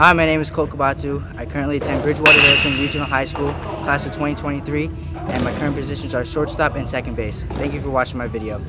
Hi, my name is Cole Cabatu. I currently attend Bridgewater Raritan Regional High School, class of 2023, and my current positions are shortstop and second base. Thank you for watching my video.